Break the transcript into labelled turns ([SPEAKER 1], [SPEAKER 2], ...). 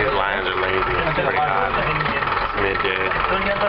[SPEAKER 1] His lines are lazy. It's pretty hot. Midday.